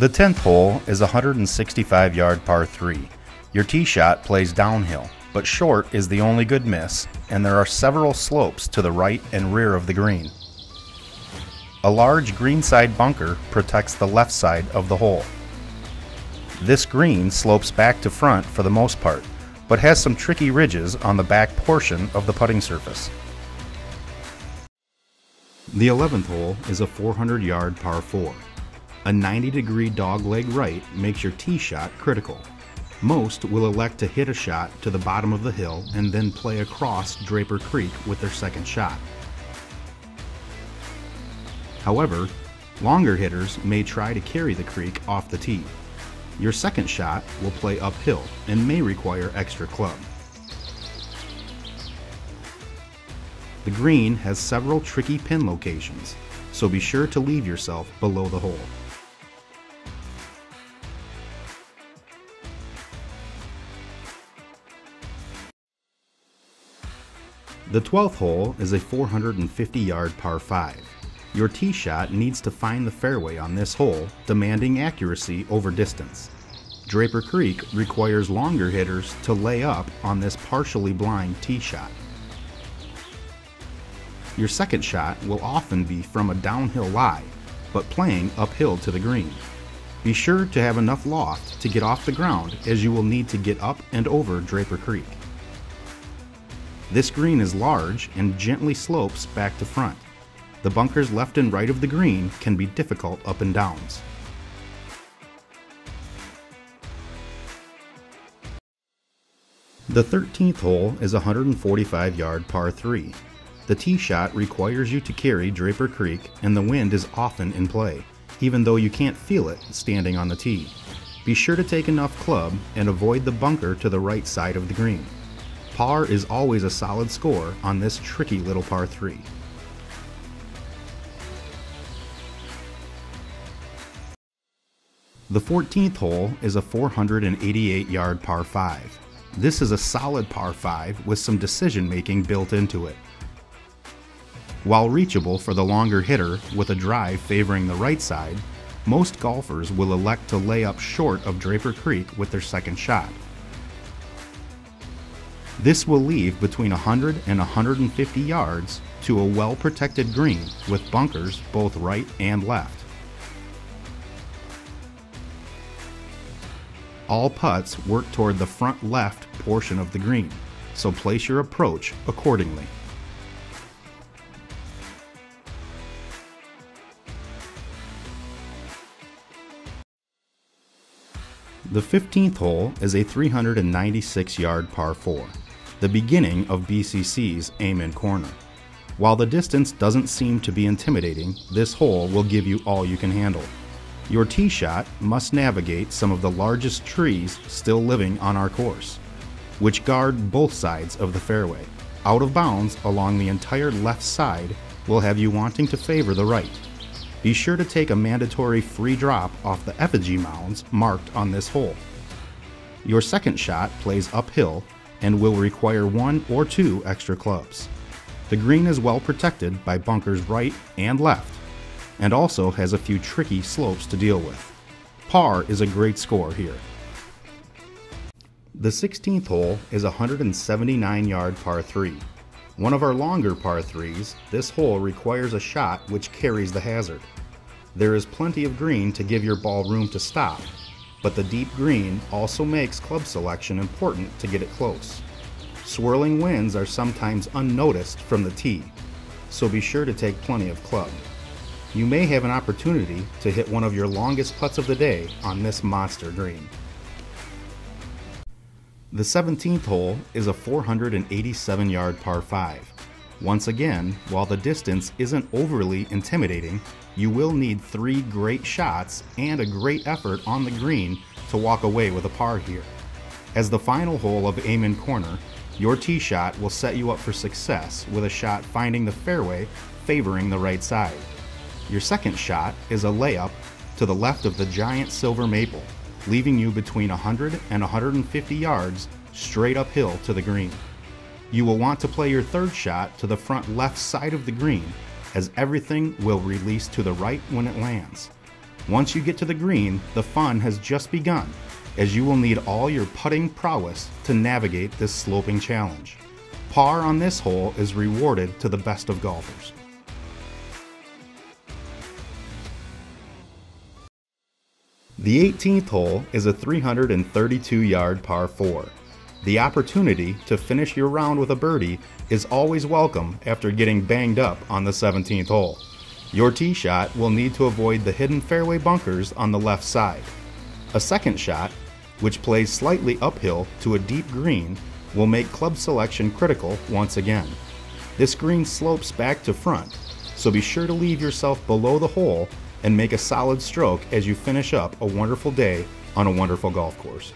The 10th hole is a 165 yard par 3. Your tee shot plays downhill, but short is the only good miss, and there are several slopes to the right and rear of the green. A large greenside bunker protects the left side of the hole. This green slopes back to front for the most part, but has some tricky ridges on the back portion of the putting surface. The 11th hole is a 400 yard par 4. A 90 degree dogleg right makes your tee shot critical. Most will elect to hit a shot to the bottom of the hill and then play across Draper Creek with their second shot. However, longer hitters may try to carry the creek off the tee. Your second shot will play uphill and may require extra club. The green has several tricky pin locations, so be sure to leave yourself below the hole. The 12th hole is a 450 yard par 5. Your tee shot needs to find the fairway on this hole, demanding accuracy over distance. Draper Creek requires longer hitters to lay up on this partially blind tee shot. Your second shot will often be from a downhill lie, but playing uphill to the green. Be sure to have enough loft to get off the ground as you will need to get up and over Draper Creek. This green is large and gently slopes back to front. The bunkers left and right of the green can be difficult up and downs. The 13th hole is a 145 yard par 3. The tee shot requires you to carry Draper Creek and the wind is often in play, even though you can't feel it standing on the tee. Be sure to take enough club and avoid the bunker to the right side of the green. Par is always a solid score on this tricky little par 3. The 14th hole is a 488 yard par 5. This is a solid par 5 with some decision making built into it. While reachable for the longer hitter with a drive favoring the right side, most golfers will elect to lay up short of Draper Creek with their second shot. This will leave between 100 and 150 yards to a well protected green with bunkers both right and left. All putts work toward the front left portion of the green, so place your approach accordingly. The 15th hole is a 396 yard par 4 the beginning of BCC's Amen Corner. While the distance doesn't seem to be intimidating, this hole will give you all you can handle. Your tee shot must navigate some of the largest trees still living on our course, which guard both sides of the fairway. Out of bounds along the entire left side will have you wanting to favor the right. Be sure to take a mandatory free drop off the effigy mounds marked on this hole. Your second shot plays uphill and will require one or two extra clubs. The green is well protected by bunkers right and left, and also has a few tricky slopes to deal with. Par is a great score here. The 16th hole is a 179 yard par 3. One of our longer par 3s, this hole requires a shot which carries the hazard. There is plenty of green to give your ball room to stop, but the deep green also makes club selection important to get it close. Swirling winds are sometimes unnoticed from the tee, so be sure to take plenty of club. You may have an opportunity to hit one of your longest putts of the day on this monster green. The 17th hole is a 487 yard par 5. Once again, while the distance isn't overly intimidating, you will need three great shots and a great effort on the green to walk away with a par here. As the final hole of Amen Corner, your tee shot will set you up for success with a shot finding the fairway favoring the right side. Your second shot is a layup to the left of the giant silver maple, leaving you between 100 and 150 yards straight uphill to the green. You will want to play your third shot to the front left side of the green as everything will release to the right when it lands. Once you get to the green, the fun has just begun, as you will need all your putting prowess to navigate this sloping challenge. Par on this hole is rewarded to the best of golfers. The 18th hole is a 332 yard par 4. The opportunity to finish your round with a birdie is always welcome after getting banged up on the 17th hole. Your tee shot will need to avoid the hidden fairway bunkers on the left side. A second shot, which plays slightly uphill to a deep green, will make club selection critical once again. This green slopes back to front, so be sure to leave yourself below the hole and make a solid stroke as you finish up a wonderful day on a wonderful golf course.